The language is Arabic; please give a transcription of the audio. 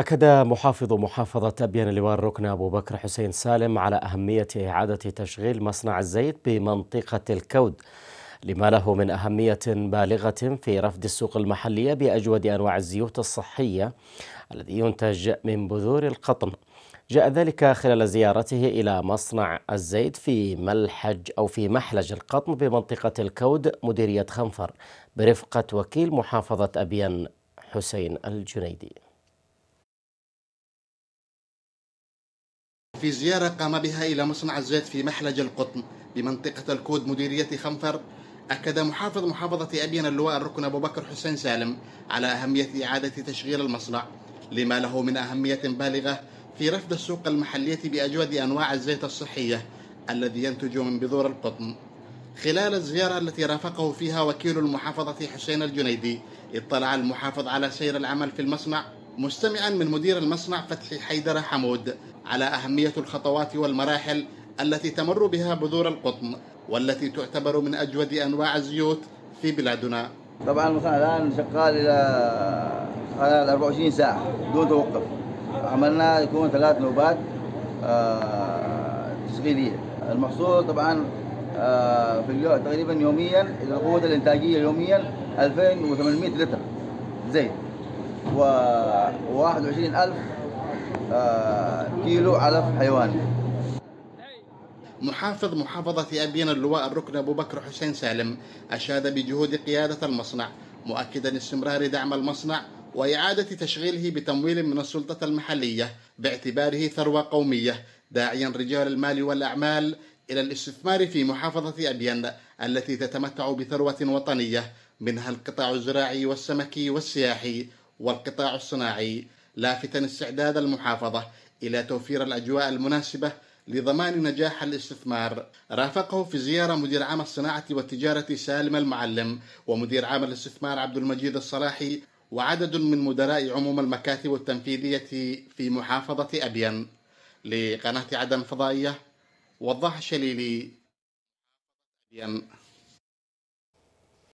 أكد محافظ محافظة أبين اللواء الركن أبو بكر حسين سالم على أهمية إعادة تشغيل مصنع الزيت بمنطقة الكود لما له من أهمية بالغة في رفد السوق المحلية بأجود أنواع الزيوت الصحية الذي ينتج من بذور القطن. جاء ذلك خلال زيارته إلى مصنع الزيت في ملحج أو في محلج القطن بمنطقة الكود مديرية خنفر برفقة وكيل محافظة أبين حسين الجنيدي. في زيارة قام بها إلى مصنع الزيت في محلج القطن بمنطقة الكود مديرية خنفر. أكد محافظ محافظة أبين اللواء الركن أبو بكر حسين سالم على أهمية إعادة تشغيل المصنع لما له من أهمية بالغة في رفد السوق المحلية بأجود أنواع الزيت الصحية الذي ينتج من بذور القطن. خلال الزيارة التي رافقه فيها وكيل المحافظة حسين الجنيدي اطلع المحافظ على سير العمل في المصنع مستمعا من مدير المصنع فتحي حيدر حمود على أهمية الخطوات والمراحل التي تمر بها بذور القطن والتي تعتبر من أجود أنواع الزيوت في بلادنا. طبعا المصنع الآن شغال إلى خلال 24 ساعة بدون توقف. عملنا يكون ثلاث نوبات تشغيلية. المحصول طبعا في اليوم تقريبا يوميا القوة الإنتاجية يوميا 2800 لتر زيت. و 21000 كيلو علف حيواني محافظ محافظة أبين اللواء الركن أبو بكر حسين سالم أشاد بجهود قيادة المصنع مؤكدا استمرار دعم المصنع وإعادة تشغيله بتمويل من السلطة المحلية باعتباره ثروة قومية داعيا رجال المال والأعمال إلى الاستثمار في محافظة أبين التي تتمتع بثروة وطنية منها القطاع الزراعي والسمكي والسياحي والقطاع الصناعي لافتا استعداد المحافظة إلى توفير الأجواء المناسبة لضمان نجاح الاستثمار. رافقه في زيارة مدير عام الصناعة والتجارة سالم المعلم ومدير عام الاستثمار عبد المجيد الصلاحي وعدد من مدراء عموم المكاتب التنفيذية في محافظة أبين. لقناة عدن الفضائية وضح الشليلي أبين.